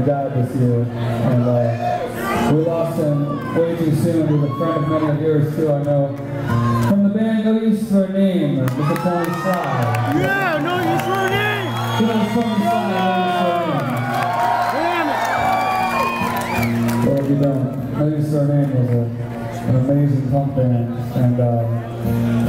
he died this year. And uh, we lost him way too soon. He was a friend of many of yours too, I know. From the band No Use for a Name, Mr. Tony Sly. Yeah, no use for a name. Tony Sly, No Use for a Name? Damn it. Well, if you don't, No Use for a Name was a, an amazing punk band. And uh,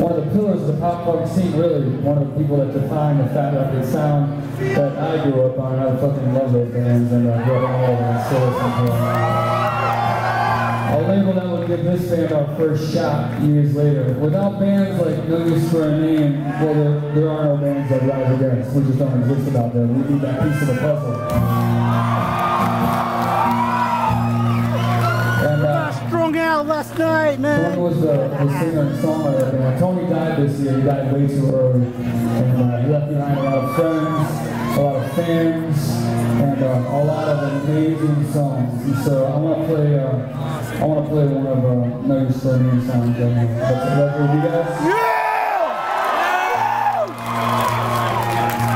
one of the pillars of the pop punk scene, really, one of the people that defined the Fat Wreck Chords sound that I grew up on. I fucking love those bands and I grew up all of them still. A label that would give this band our first shot years later. Without bands like No Use for a Name, well, there, there are no bands that Rise Against. We just don't exist without them. We need that piece of the puzzle. Last night, Tony was the, the singer and songwriter band. Tony died this year. He died way too early. And uh, he left behind a lot of friends, a lot of fans, and uh, a lot of amazing songs. And so I want to play, uh, I want to play one of uh, No Use for songs. That's a record with you guys. Yeah!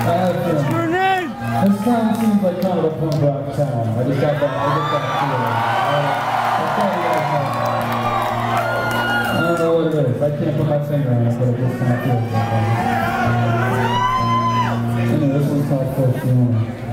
I have a feeling. For a name. This town seems like kind of a punk rock town. I just got that, I get that feeling. I can't put my finger on it, but it just kind of feels like that. Anyway, this one's called For Fiona.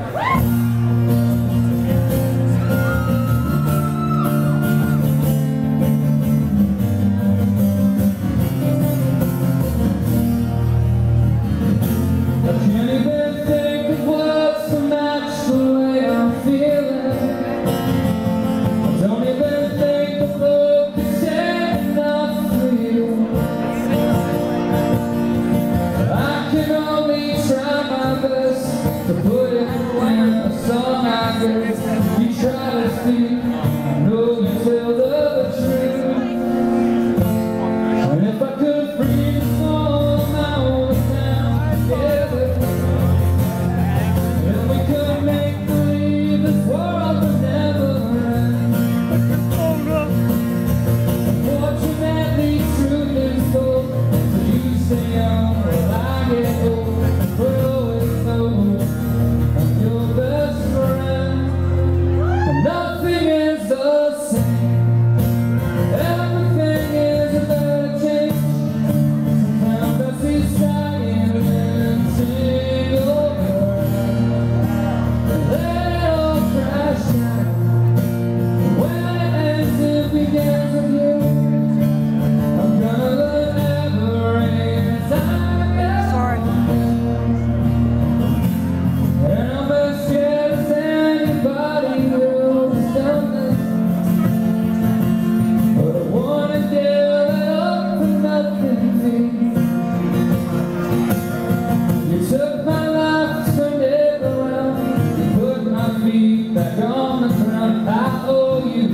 back on the front, I owe you.